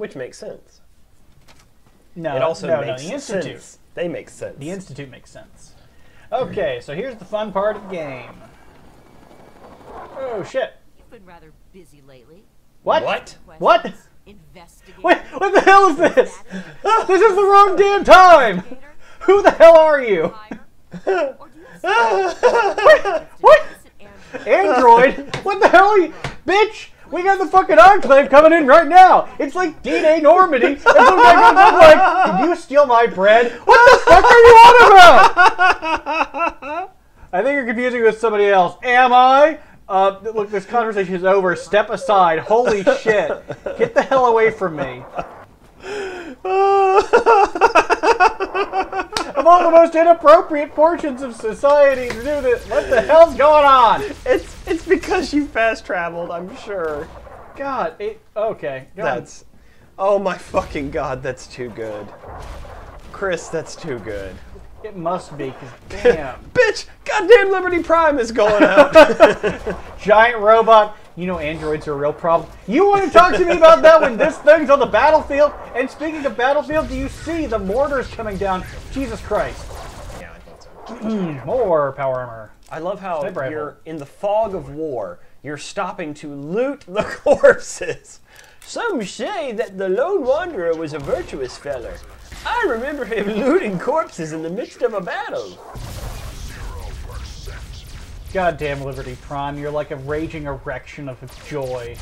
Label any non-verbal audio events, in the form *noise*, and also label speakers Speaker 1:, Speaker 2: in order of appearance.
Speaker 1: which makes sense.
Speaker 2: No,
Speaker 1: It also
Speaker 2: no,
Speaker 1: makes
Speaker 2: no, the Institute.
Speaker 1: sense. They make sense.
Speaker 2: The Institute makes sense. Okay, so here's the fun part of the game. Oh shit!
Speaker 3: You've been rather busy lately.
Speaker 2: What?
Speaker 1: What?
Speaker 2: What?
Speaker 3: Questions?
Speaker 2: Wait, what the hell is this? *laughs* This is the wrong damn time. Who the hell are you?
Speaker 3: Fire? *laughs* Or do you have
Speaker 2: What? Android? What the hell are you, bitch? We got the fucking enclave coming in right now. It's like D-Day Normandy. And some guy like, "Did you steal my bread? What the fuck are you on about?" I think you're confusing with somebody else. Am I? Uh, look, this conversation is over. Step aside. Holy shit! Get the hell away from me. Of all the most inappropriate portions of society to do this, what the hell's going on?
Speaker 1: It's because you fast traveled. I'm sure.
Speaker 2: God, it, okay. go on.
Speaker 1: That's. Oh my fucking god, that's too good. Chris, that's too good.
Speaker 2: It must be, because *laughs* damn.
Speaker 1: Bitch, goddamn Liberty Prime is going out. *laughs*
Speaker 2: Giant robot. You know androids are a real problem. You want to talk to me about that when this thing's on the battlefield? And speaking of battlefield, do you see the mortars coming down? Jesus Christ.
Speaker 1: yeah, I thought so.
Speaker 2: Mm, more power armor.
Speaker 1: I love how
Speaker 2: Sniper
Speaker 1: you're in the fog of war. You're stopping to loot the *laughs* corpses. Some say that the lone wanderer was a virtuous feller. I remember him *laughs* looting corpses in the midst of a battle.
Speaker 2: Goddamn Liberty Prime, you're like a raging erection of joy.